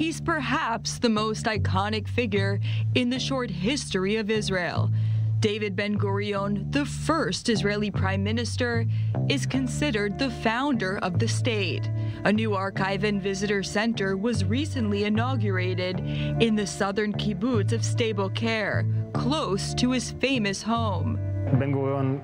he's perhaps the most iconic figure in the short history of Israel. David Ben Gurion, the first Israeli prime minister, is considered the founder of the state. A new archive and visitor center was recently inaugurated in the southern kibbutz of Sde Boker, close to his famous home. Ben Gurion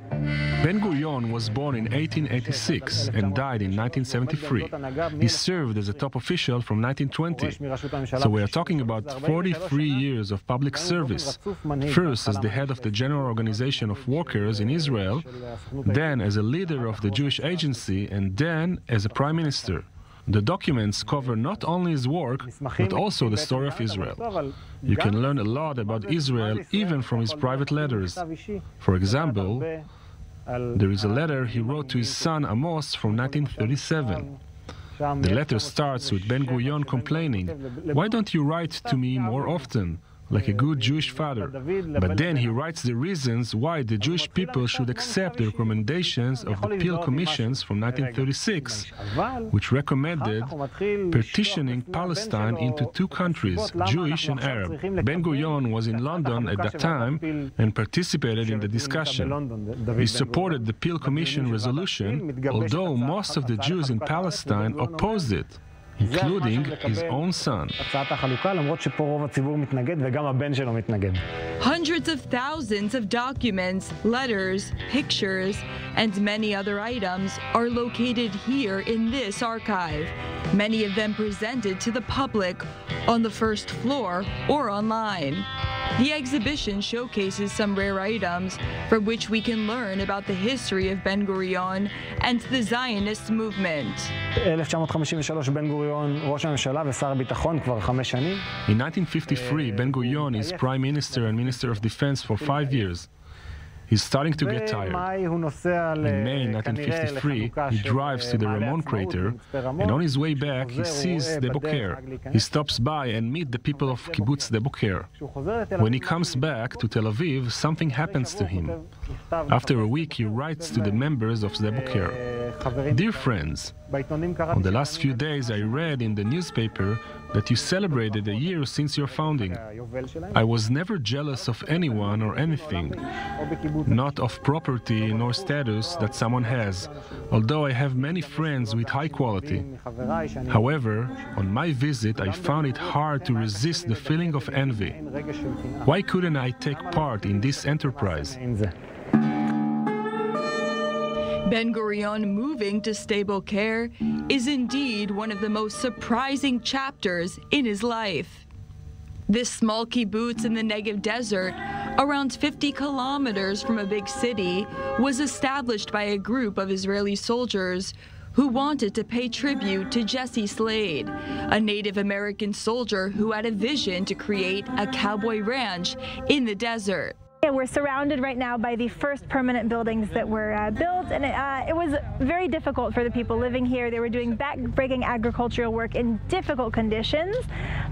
Ben Gurion was born in 1886 and died in 1973. He served as a top official from 1920. So we are talking about 43 years of public service. First as the head of the General Organization of Workers in Israel, then as a leader of the Jewish Agency, and then as a prime minister. The documents cover not only his work, but also the story of Israel. You can learn a lot about Israel even from his private letters. For example, there is a letter he wrote to his son Amos from 1937. The letter starts with Ben Gurion complaining, Why don't you write to me more often? Like a good Jewish father. But then he writes the reasons why the Jewish people should accept the recommendations of the Peel Commissions from 1936, which recommended partitioning Palestine into two countries, Jewish and Arab. Ben Gurion was in London at that time and participated in the discussion. He supported the Peel Commission resolution, although most of the Jews in Palestine opposed it including his own son. Hundreds of thousands of documents, letters, pictures, and many other items are located here in this archive, many of them presented to the public on the first floor or online. The exhibition showcases some rare items from which we can learn about the history of Ben Gurion and the Zionist movement. In 1953, Ben Gurion is Prime Minister and Minister of Defense for five years. He's starting to get tired. In May 1953, he drives to the Ramon crater, and on his way back, he sees Sde Boker. He stops by and meets the people of Kibbutz Boker. When he comes back to Tel Aviv, something happens to him. After a week, he writes to the members of Sde Boker. Dear friends, on the last few days I read in the newspaper that you celebrated a year since your founding. I was never jealous of anyone or anything, not of property nor status that someone has, although I have many friends with high quality. However, on my visit I found it hard to resist the feeling of envy. Why couldn't I take part in this enterprise? Ben Gurion moving to Sde Boker is indeed one of the most surprising chapters in his life. This small kibbutz in the Negev desert, around 50 kilometers from a big city, was established by a group of Israeli soldiers who wanted to pay tribute to Jesse Slade, a Native American soldier who had a vision to create a cowboy ranch in the desert. We're surrounded right now by the first permanent buildings that were uh, built, and it, uh, it, was very difficult for the people living here. They were doing backbreaking agricultural work in difficult conditions,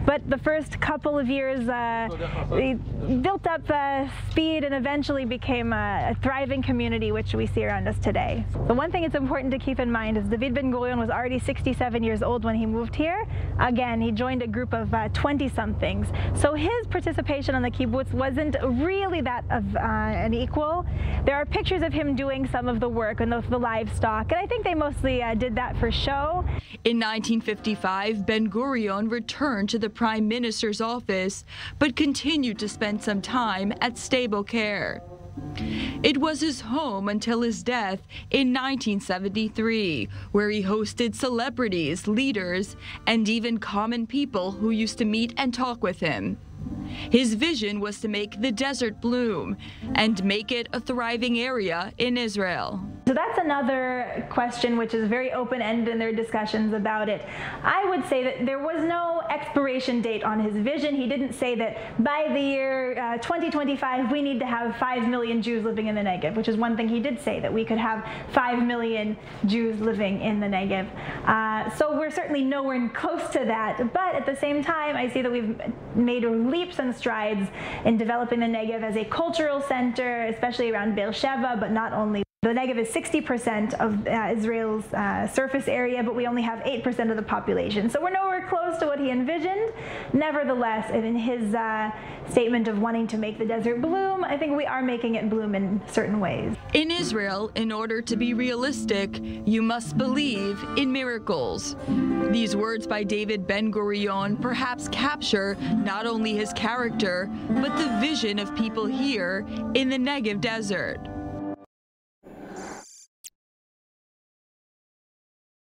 but the first couple of years uh, they built up uh, speed and eventually became a, a, thriving community, which we see around us today. The one thing it's important to keep in mind is David Ben Gurion was already 67 years old when he moved here. Again, he joined a group of 20-somethings, uh, so his participation on the kibbutz wasn't really that of uh, an equal. There are pictures of him doing some of the work and the, the livestock, and I think they mostly uh, did that for show. In 1955, Ben Gurion returned to the Prime Minister's office, but continued to spend some time at Sde Boker. It was his home until his death in 1973, where he hosted celebrities, leaders, and even common people who used to meet and talk with him. His vision was to make the desert bloom and make it a thriving area in Israel. So that's another question which is very open-ended in their discussions about it. I would say that there was no expiration date on his vision. He didn't say that by the year uh, 2025 we need to have 5 million Jews living in the Negev, which is one thing he did say, that we could have 5 million Jews living in the Negev. Uh, so we're certainly nowhere close to that, but at the same time I see that we've made leaps and strides in developing the Negev as a cultural center, especially around Beersheba, but not only The Negev is 60% of uh, Israel's uh, surface area, but we only have 8% of the population. So we're nowhere close to what he envisioned. Nevertheless, in his uh, statement of wanting to make the desert bloom, I think we are making it bloom in certain ways. In Israel, in order to be realistic, you must believe in miracles. These words by David Ben Gurion perhaps capture not only his character, but the vision of people here in the Negev desert.